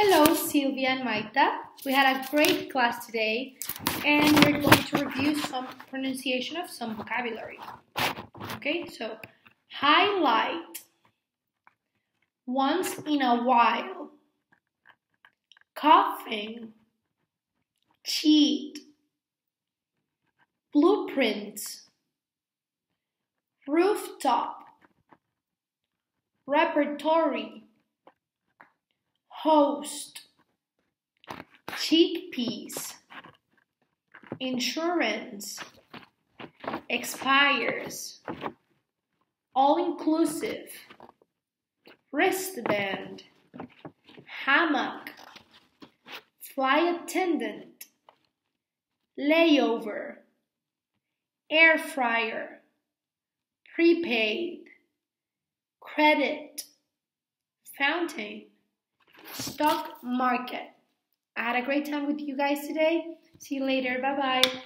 Hello, Silvia and Maita. We had a great class today, and we're going to review some pronunciation of some vocabulary. Okay, so highlight, once in a while, coughing, cheat, blueprints, rooftop, repertory host, chickpeas, insurance, expires, all inclusive, wristband, hammock, fly attendant, layover, air fryer, prepaid, credit, fountain stock market. I had a great time with you guys today. See you later. Bye bye.